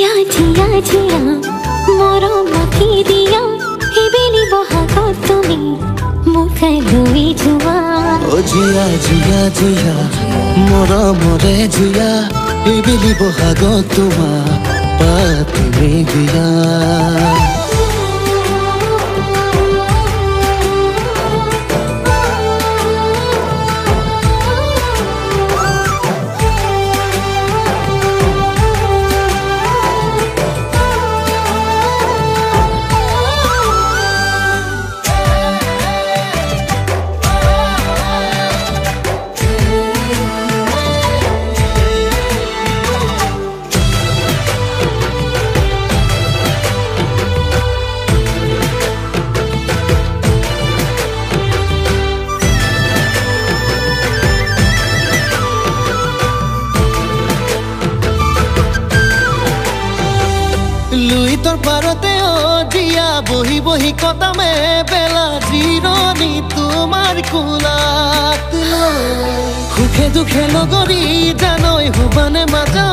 জিয়া জিয়া জিয়া মৰম মাতি দিয়া সেইবেলি বহাগত তুমি মুখে লৈ যোৱা ও জিয়া জিয়া জিয়া মৰমৰে জিয়া এইবেলি বহাগত তোমাক পাতিমে বিয়া লুইতৰ পাৰতে দিয়া বহি বহি কটামে বেলা জিৰণি তোমাৰ কোলাত সুখে দুখে লগৰী জানৈ শুবানে মাজনী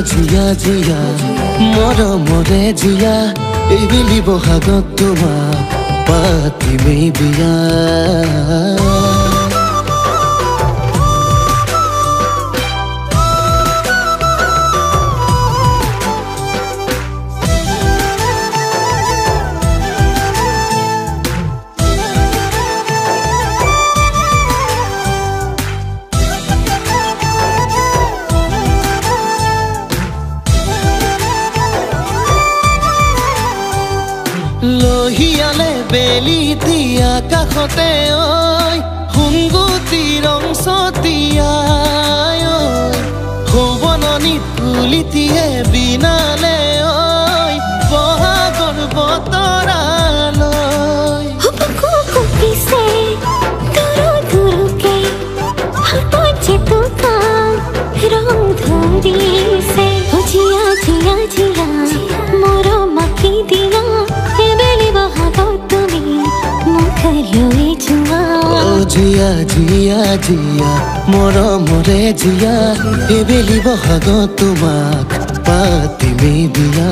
জিয়া জিয়া জিয়া মৰমৰে জিয়া এইবেলি বহাগত তোমাক পাতিমে বিয়া elitia cajote hoy un gutirón sotia hoy hubo no ni pulitie vinale hoy boja con botora Thank you. Zia Zia Zia মৰমৰে Zia এবেলি বহাগত তোমাক পাতিমে বিয়া